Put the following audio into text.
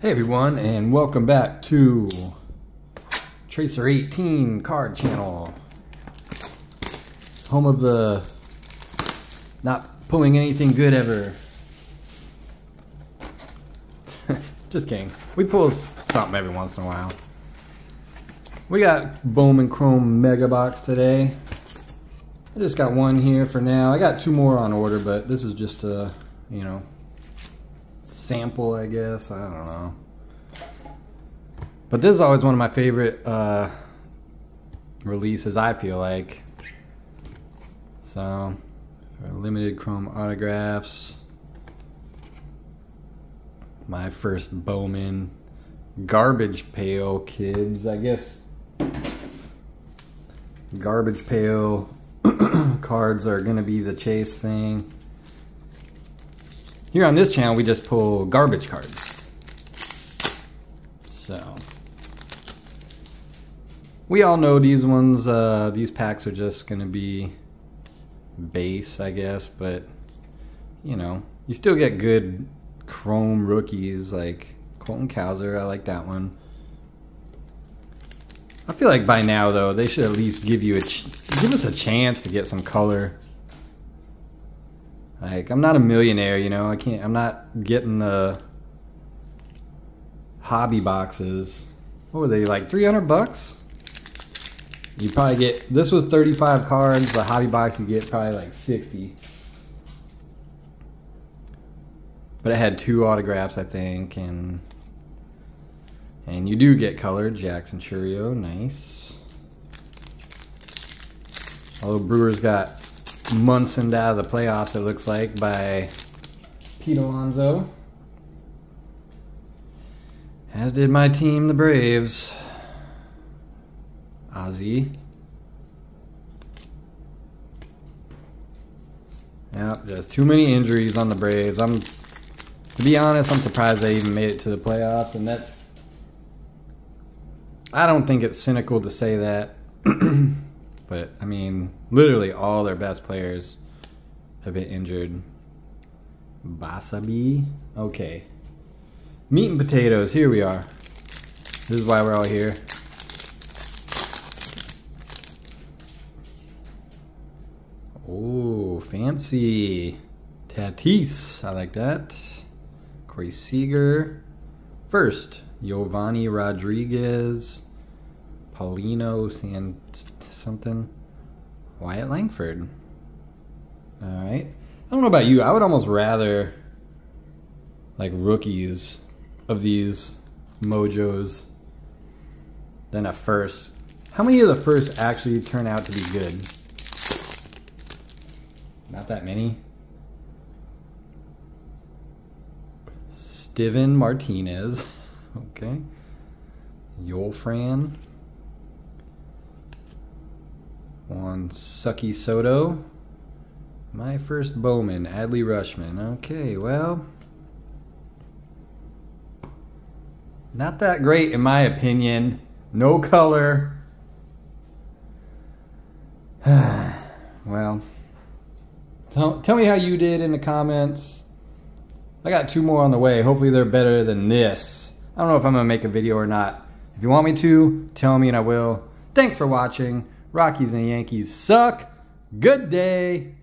Hey everyone, and welcome back to Tracer 18 card channel. Home of the not pulling anything good ever. Just kidding. We pull something every once in a while. We got Bowman Chrome Mega Box today. I just got one here for now. I got two more on order, but this is just a, you know, sample, I guess. I don't know. But this is always one of my favorite uh, releases, I feel like. So, limited chrome autographs. My first Bowman garbage pail kids, I guess. Garbage pail cards are going to be the chase thing. Here on this channel, we just pull garbage cards. So, we all know these ones, uh, these packs are just going to be base, I guess, but, you know, you still get good chrome rookies like Colton Cowser. I like that one. I feel like by now, though, they should at least give you a give us a chance to get some color. Like, I'm not a millionaire, you know. I can't, I'm not getting the hobby boxes. What were they, like 300 bucks? You probably get, this was 35 cards. The hobby box, you get probably like 60. But it had two autographs, I think, and and you do get colored. Jackson Chourio, nice. Although Brewers got Munson out of the playoffs, it looks like, by Pete Alonso. As did my team, the Braves. Ozzy. Yep, there's too many injuries on the Braves. I'm, to be honest, I'm surprised they even made it to the playoffs, and that's. I don't think it's cynical to say that. But I mean, literally all their best players have been injured. Basabi. Okay. Meat and potatoes. Here we are. This is why we're all here. Oh, fancy. Tatis. I like that. Corey Seager. First, Giovanni Rodriguez. Paulino San something. Wyatt Langford. All right. I don't know about you. I would almost rather like rookies of these mojos than a first. How many of the first actually turn out to be good? Not that many. Steven Martinez. Okay. Yolfran. Juan Sucky Soto. My first Bowman, Adley Rutschman. Okay, well. Not that great in my opinion. No color. well. Tell, tell me how you did in the comments. I got two more on the way. Hopefully they're better than this. I don't know if I'm going to make a video or not. If you want me to, tell me and I will. Thanks for watching. Rockies and Yankees suck. Good day.